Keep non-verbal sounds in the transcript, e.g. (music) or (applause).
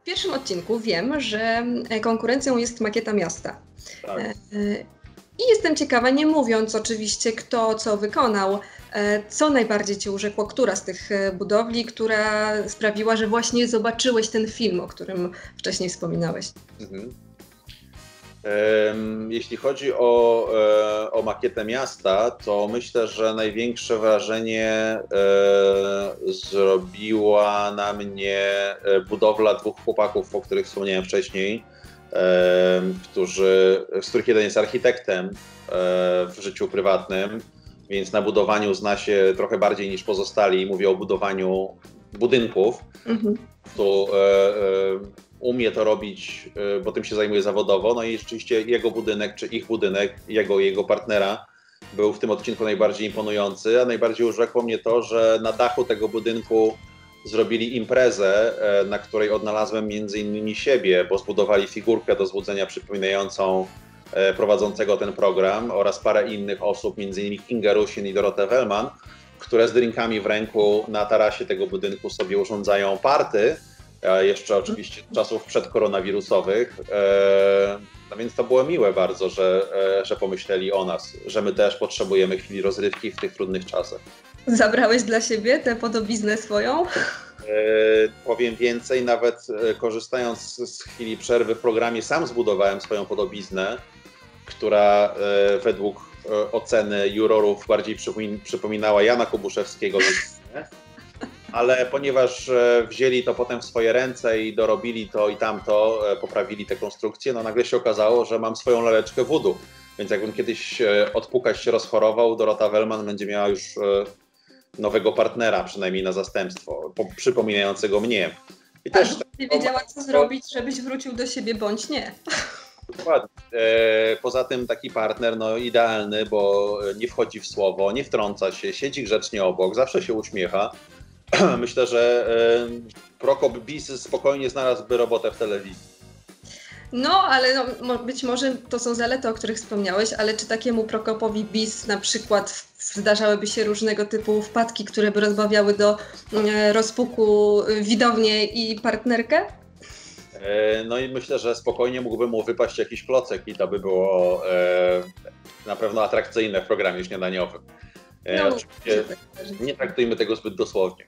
W pierwszym odcinku wiem, że konkurencją jest makieta miasta. Tak. E, I jestem ciekawa, nie mówiąc oczywiście kto co wykonał, e, co najbardziej Cię urzekło, która z tych e, budowli, która sprawiła, że właśnie zobaczyłeś ten film, o którym wcześniej wspominałeś. Mhm. Jeśli chodzi o, e, o makietę miasta, to myślę, że największe wrażenie e, zrobiła na mnie e, budowla dwóch chłopaków, o których wspomniałem wcześniej, którzy, z których jeden jest architektem w życiu prywatnym, więc na budowaniu zna się trochę bardziej niż pozostali. Mówię o budowaniu budynków Mhm. to umie to robić, e, bo tym się zajmuje zawodowo. No i rzeczywiście jego budynek, czy ich budynek, jego i jego partnera był w tym odcinku najbardziej imponujący, a najbardziej urzekło mnie to, że na dachu tego budynku zrobili imprezę, e, na której odnalazłem między innymi siebie, bo zbudowali figurkę do złudzenia przypominającą e, prowadzącego ten program oraz parę innych osób, między innymi Kinga Rusin i Dorotę Wellman, które z drinkami w ręku na tarasie tego budynku sobie urządzają party, jeszcze oczywiście z czasów przedkoronawirusowych. E, No więc to było miłe bardzo, że, e, że pomyśleli o nas, że my też potrzebujemy chwili rozrywki w tych trudnych czasach. Zabrałeś dla siebie tę podobiznę swoją? E, Powiem więcej, nawet korzystając z chwili przerwy w programie, sam zbudowałem swoją podobiznę, która według oceny jurorów bardziej przypomin- przypominała Jana Kobuszewskiego. Ale ponieważ e, wzięli to potem w swoje ręce i dorobili to i tamto, e, poprawili tę konstrukcję, no nagle się okazało, że mam swoją laleczkę wudu. Więc jakbym kiedyś e, odpukać się rozchorował, Dorota Wellman będzie miała już nowego partnera, przynajmniej na zastępstwo, po, przypominającego mnie. I też Nie wiedziała, co zrobić, żebyś wrócił do siebie, bądź nie. dokładnie. Poza tym taki partner no, idealny, bo nie wchodzi w słowo, nie wtrąca się, siedzi grzecznie obok, zawsze się uśmiecha. (clears throat) Myślę, że Prokop Bis spokojnie znalazłby robotę w telewizji. No, ale no, być może to są zalety, o których wspomniałeś, ale czy takiemu Prokopowi bis na przykład zdarzałyby się różnego typu wpadki, które by rozbawiały do e, rozpuku widownię i partnerkę? E, No i myślę, że spokojnie mógłby mu wypaść jakiś klocek i to by było e, na pewno atrakcyjne w programie śniadaniowym. E, No, oczywiście nie traktujmy tego zbyt dosłownie.